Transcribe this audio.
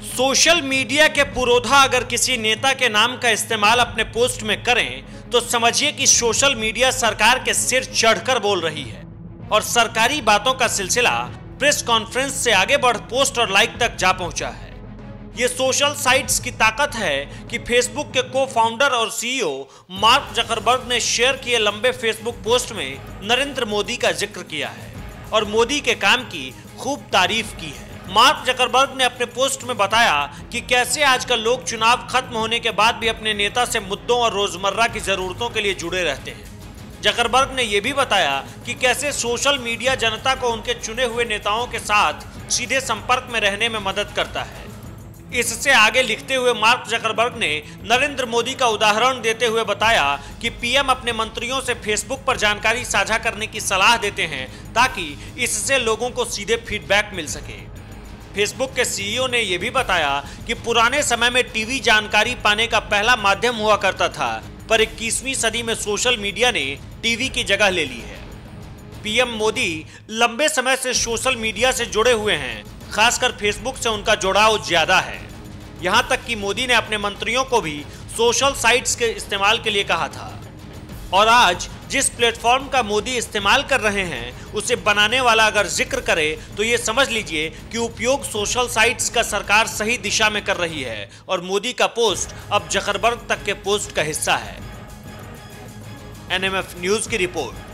Social media के पुरोधा अगर किसी नेता के नाम का इस्तेमाल अपने पोस्ट में करें तो समझिए कि सोशल मीडिया सरकार के सिर चढ़कर बोल रही है। और सरकारी बातों का सिलसिला प्रेस कॉन्फ्रेंस से आगे बढ़ पोस्ट और लाइक तक जा पहुँचा है। ये सोशल साइट्स की ताकत है कि फेसबुक के को फाउंडर और सीईओ मार्क जकरबर्ग ने शेयर किए लंबे फेसबुक पोस्ट में नरेंद्र मोदी का ज़िक्र किया है और मोदी के काम की खूब तारीफ़ की है। मार्क जकरबर्ग ने अपने पोस्ट में बताया कि कैसे आजकल लोग चुनाव खत्म होने के बाद भी अपने नेता से मुद्दों और रोज़मर्रा की जरूरतों के लिए जुड़े रहते हैं। जकरबर्ग ने यह भी बताया कि कैसे सोशल मीडिया जनता को उनके चुने हुए नेताओं के साथ सीधे संपर्क में रहने में मदद करता है। इससे आगे लिखते हुए मार्क जकरबर्ग ने नरेंद्र मोदी का उदाहरण देते हुए बताया कि पीएम अपने मंत्रियों से फेसबुक पर जानकारी साझा करने की सलाह देते हैं ताकि इससे लोगों को सीधे फीडबैक मिल सके। फेसबुक के सीईओ ने यह भी बताया कि पुराने समय में टीवी जानकारी पाने का पहला माध्यम हुआ करता था, पर 21वीं सदी में सोशल मीडिया ने टीवी की जगह ले ली है। पीएम मोदी लंबे समय से सोशल मीडिया से जुड़े हुए हैं, खासकर फेसबुक से उनका जुड़ाव ज़्यादा है। यहाँ तक कि मोदी ने अपने मंत्रियों को भी सोशल साइट्स के इस्तेमाल के लिए कहा था। और आज जिस प्लेटफॉर्म का मोदी इस्तेमाल कर रहे हैं, उसे बनाने वाला अगर ज़िक्र करे तो ये समझ लीजिए कि उपयोग सोशल साइट्स का सरकार सही दिशा में कर रही है और मोदी का पोस्ट अब जखरबर्ग तक के पोस्ट का हिस्सा है। एनएमएफ न्यूज़ की रिपोर्ट।